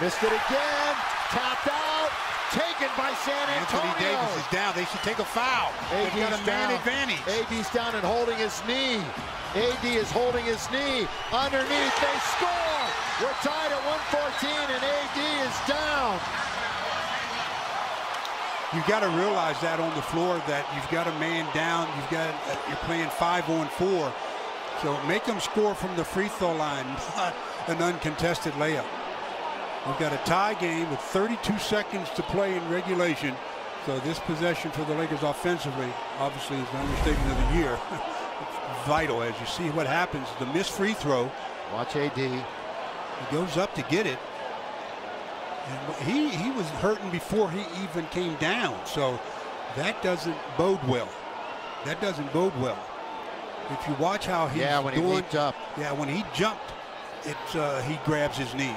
Missed it again. Tapped out. Taken by San Antonio. Anthony Davis is down. They should take a foul. They've got a man down. advantage. AD's down and holding his knee. AD is holding his knee. Underneath, they score. We're tied at 114, and AD is down. You've got to realize that on the floor that you've got a man down. You've got you're playing five on four, so make them score from the free throw line, not an uncontested layup. We've got a tie game with 32 seconds to play in regulation. So this possession for the Lakers offensively, obviously, is the understatement of the year. it's vital as you see what happens. The missed free throw. Watch AD. He goes up to get it. And he, he was hurting before he even came down. So that doesn't bode well. That doesn't bode well. If you watch how he's yeah, when doing, he leaped up. Yeah, when he jumped, it uh, he grabs his knee.